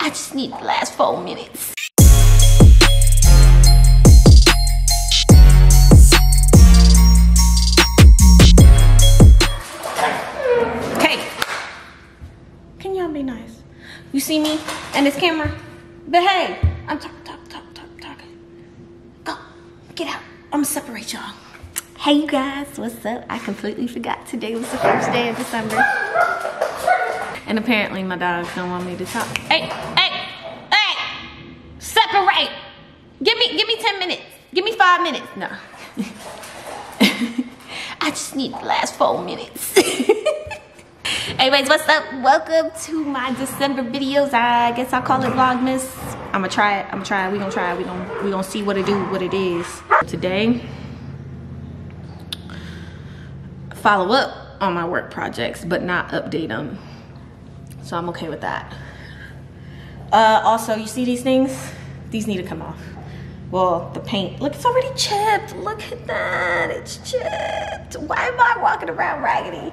I just need the last four minutes. Okay. Can y'all be nice? You see me and this camera? But hey, I'm talking, talking, talking, talking, talking. Go, get out. I'm gonna separate y'all. Hey you guys, what's up? I completely forgot today was the first day of December. And apparently my dogs don't want me to talk. Hey, hey, hey! Separate! Give me, give me 10 minutes. Give me five minutes. No. I just need the last four minutes. Anyways, what's up? Welcome to my December videos. I guess I'll call it Vlogmas. I'ma try it. I'ma try it. We gonna try it. We gonna we gonna see what it do, what it is. Today, follow up on my work projects, but not update them. So I'm okay with that. Uh, also, you see these things? These need to come off. Well, the paint, look, it's already chipped. Look at that, it's chipped. Why am I walking around raggedy?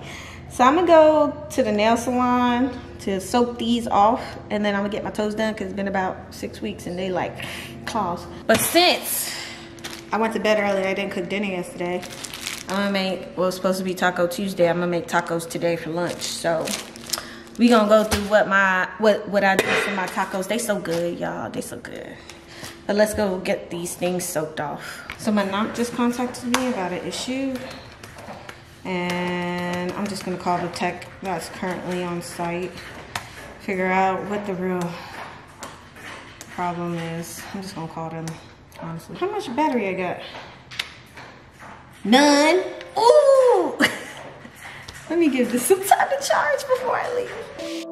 So I'm gonna go to the nail salon to soak these off and then I'm gonna get my toes done because it's been about six weeks and they like claws. But since I went to bed early, I didn't cook dinner yesterday. I'm gonna make, well, it's supposed to be Taco Tuesday. I'm gonna make tacos today for lunch. So we gonna go through what my, what, what I do for my tacos. They so good, y'all, they so good. But let's go get these things soaked off. So my mom just contacted me about an issue. And I'm just gonna call the tech that's currently on site. Figure out what the real problem is. I'm just gonna call them, honestly. How much battery I got? None. Ooh! Let me give this some time to charge before I leave.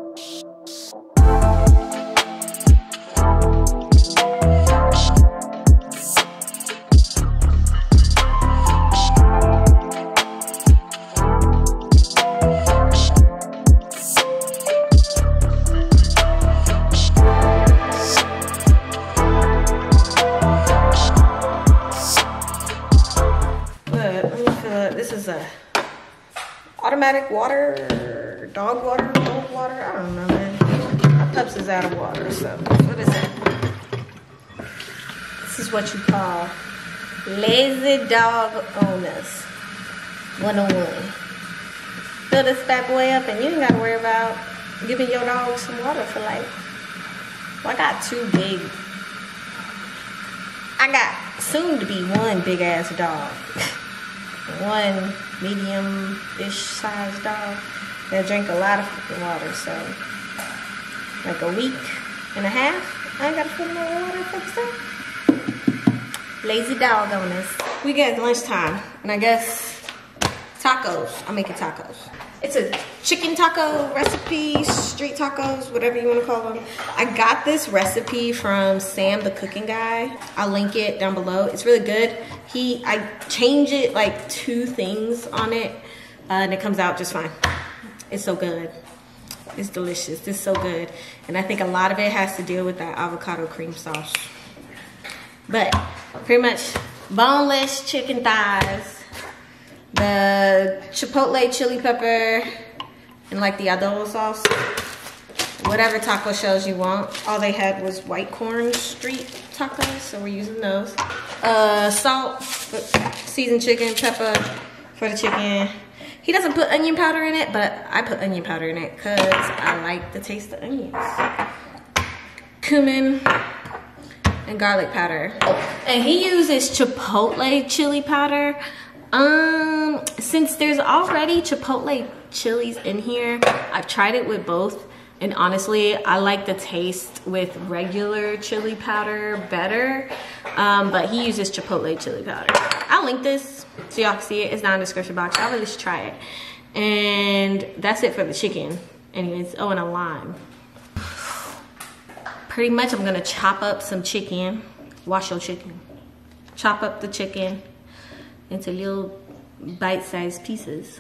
Automatic water, dog water, dog water. I don't know, man. My pups is out of water, so what is it? This is what you call lazy dog owners 101. Fill this bad boy up, and you ain't gotta worry about giving your dog some water for like. Well, I got two big. I got soon to be one big ass dog. one medium-ish sized dog that drink a lot of fucking water. So, like a week and a half, I gotta put no water for stuff. Lazy dog owners. We get lunchtime, and I guess tacos. I'm making tacos. It's a chicken taco recipe, street tacos, whatever you want to call them. I got this recipe from Sam, the cooking guy. I'll link it down below. It's really good. He, I change it like two things on it, uh, and it comes out just fine. It's so good. It's delicious. It's so good. And I think a lot of it has to deal with that avocado cream sauce. But pretty much boneless chicken thighs, the chipotle chili pepper, and like the adobo sauce. Whatever taco shells you want. All they had was white corn street tacos, so we're using those. Uh, salt, seasoned chicken, pepper for the chicken. He doesn't put onion powder in it, but I put onion powder in it because I like the taste of onions. Cumin and garlic powder. And he uses chipotle chili powder. Um, since there's already chipotle chilies in here, I've tried it with both. And honestly, I like the taste with regular chili powder better. Um, but he uses chipotle chili powder. I'll link this so y'all can see it. It's not in the description box. I'll really should try it. And that's it for the chicken. Anyways, oh, and a lime. Pretty much I'm gonna chop up some chicken. Wash your chicken. Chop up the chicken into little bite-sized pieces.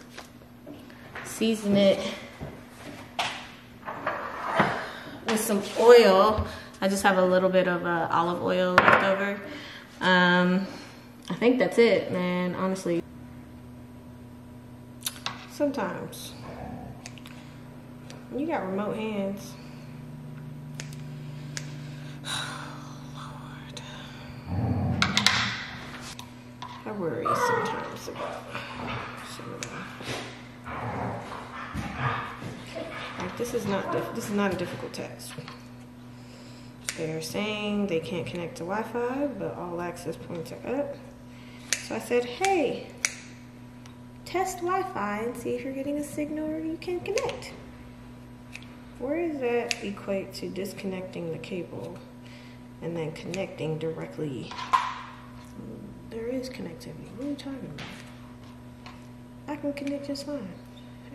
Season it with some oil. I just have a little bit of uh, olive oil left over. Um, I think that's it, man, honestly. Sometimes, you got remote hands. Worry sometimes about. Like this is not this is not a difficult test. They're saying they can't connect to Wi-Fi, but all access points are up. So I said, hey, test Wi-Fi and see if you're getting a signal or you can connect. Where does that equate to disconnecting the cable and then connecting directly? There is connectivity. What are you talking about? I can connect just fine.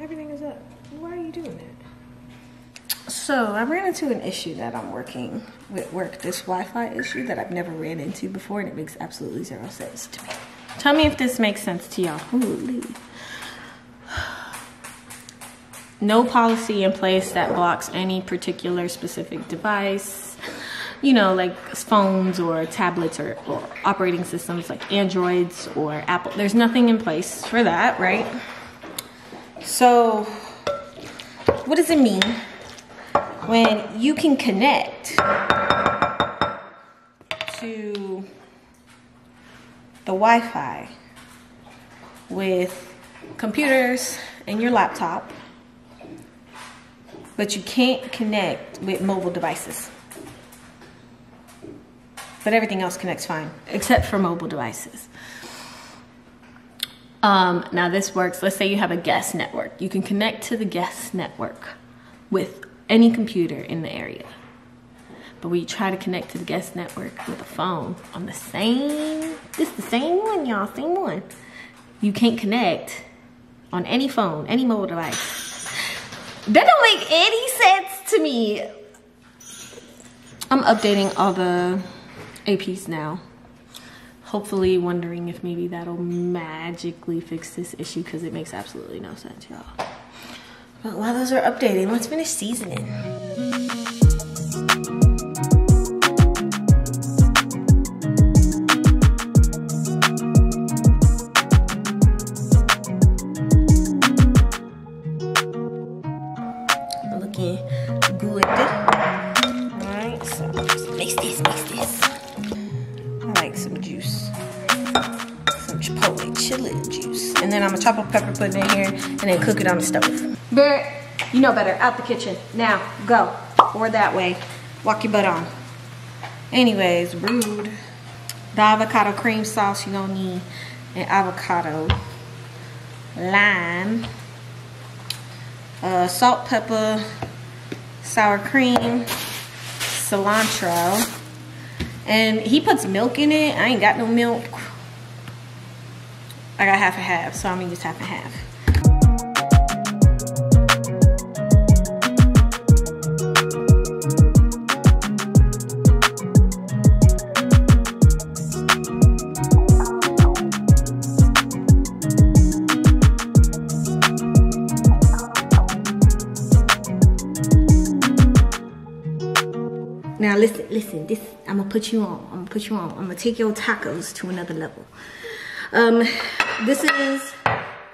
Everything is up. Why are you doing that? So I ran into an issue that I'm working with work, this Wi-Fi issue that I've never ran into before and it makes absolutely zero sense to me. Tell me if this makes sense to y'all. Holy. No policy in place that blocks any particular specific device. You know, like phones or tablets or, or operating systems like Androids or Apple. There's nothing in place for that, right? So, what does it mean when you can connect to the Wi-Fi with computers and your laptop, but you can't connect with mobile devices. But everything else connects fine, except for mobile devices. Um, now this works, let's say you have a guest network. You can connect to the guest network with any computer in the area. But you try to connect to the guest network with a phone on the same, this the same one, y'all, same one. You can't connect on any phone, any mobile device. That don't make any sense to me. I'm updating all the APs now. Hopefully wondering if maybe that'll magically fix this issue because it makes absolutely no sense, y'all. But while those are updating, let's finish seasoning. Chop up pepper, put it in here, and then cook it on the stove. Barrett, you know better. Out the kitchen. Now, go. Or that way. Walk your butt on. Anyways, rude. The avocado cream sauce, you're gonna need an avocado, lime, uh, salt, pepper, sour cream, cilantro, and he puts milk in it. I ain't got no milk. I got half and half, so I'm gonna use half and half. Now listen, listen, this, put you on, I'm gonna put you on. I'm gonna take your tacos to another level. Um, this is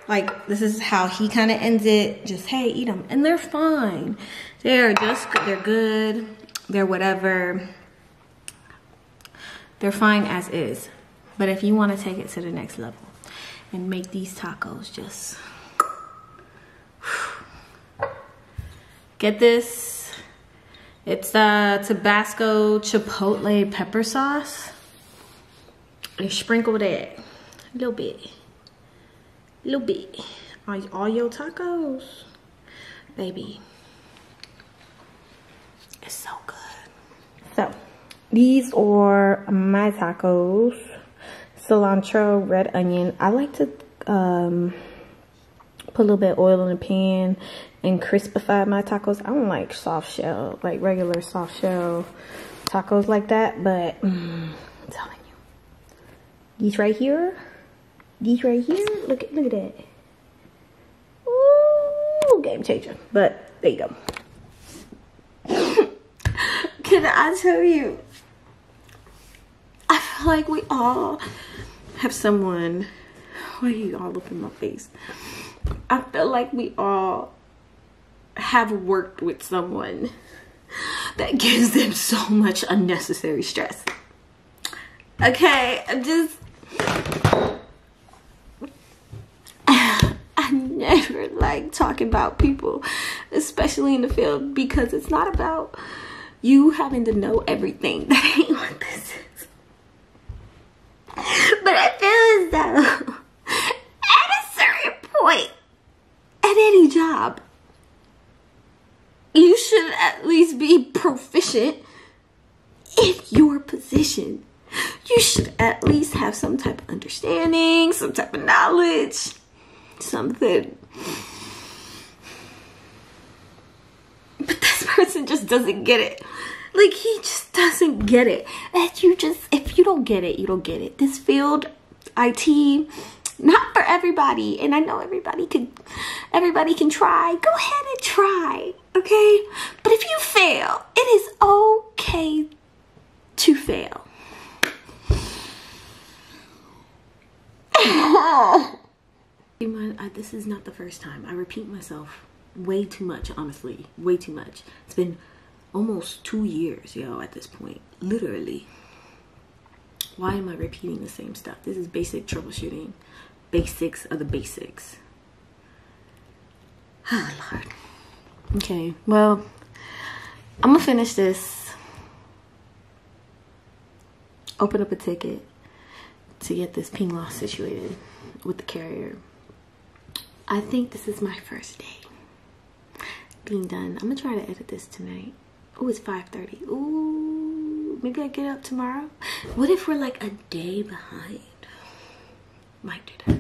like this is how he kind of ends it. Just hey eat them and they're fine. They're just they're good. They're whatever. They're fine as is. But if you want to take it to the next level and make these tacos just get this it's the tabasco chipotle pepper sauce and sprinkle that a little bit a little bit on all your tacos. Baby, it's so good. So, these are my tacos. Cilantro, red onion. I like to um, put a little bit of oil in the pan and crispify my tacos. I don't like soft shell, like regular soft shell tacos like that, but mm, I'm telling you. These right here these right here, look at look at that. Ooh, game changer. But there you go. Can I tell you? I feel like we all have someone. Why are you all look in my face? I feel like we all have worked with someone that gives them so much unnecessary stress. Okay, I'm just. I never like talking about people, especially in the field, because it's not about you having to know everything. That ain't what this is. But I feel as though. Job, you should at least be proficient in your position. You should at least have some type of understanding, some type of knowledge, something. But this person just doesn't get it. Like he just doesn't get it. That you just if you don't get it, you don't get it. This field IT not for everybody and i know everybody can everybody can try. Go ahead and try okay? But if you fail it is okay to fail. This is not the first time. I repeat myself way too much honestly way too much. It's been almost two years yo at this point literally. Why am i repeating the same stuff? This is basic troubleshooting basics of the basics. Oh, Lord. Okay, well, I'm gonna finish this. Open up a ticket to get this ping loss situated with the carrier. I think this is my first day being done. I'm gonna try to edit this tonight. Oh, it's 5.30. Ooh, maybe I get up tomorrow. What if we're like a day behind? Might do that.